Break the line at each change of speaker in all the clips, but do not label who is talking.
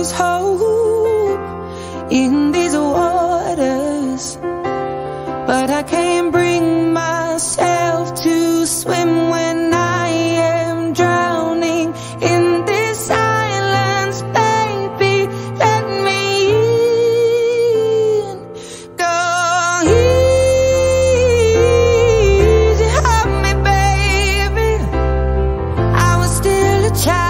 is hope in these waters, but I can't bring myself to swim when I am drowning in this silence, baby. Let me in. Go easy, hold me, baby. I was still a child,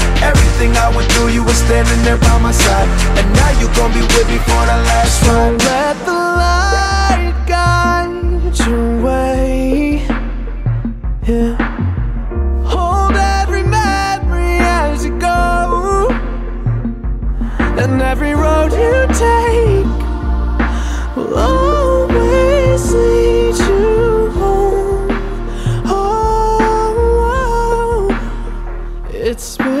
Everything I went through, you were standing there by my side, and now you gon' be with me for the last
Don't
ride.
let the light guide your way. Yeah. Hold every memory as you go, and every road you take will always lead you home. Oh, oh, oh. it's been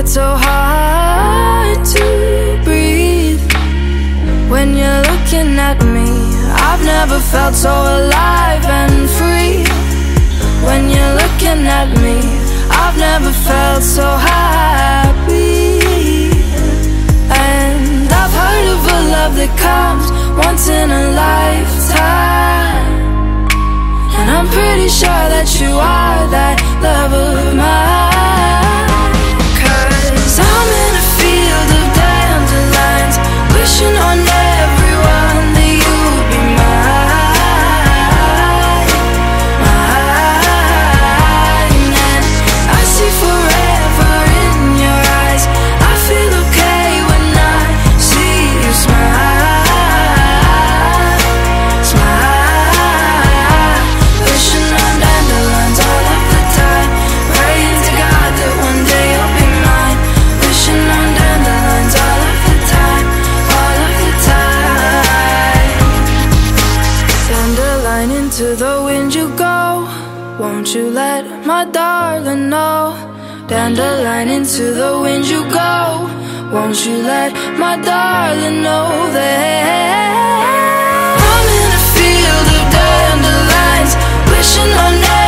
Cause it gets so hard to breathe when you're looking at me. I've never felt so alive and free. When you're looking at me, I've never felt so happy. And I've heard of a love that comes once in a lifetime. Won't you let my darling know that I'm in a field of dandelions Wishing on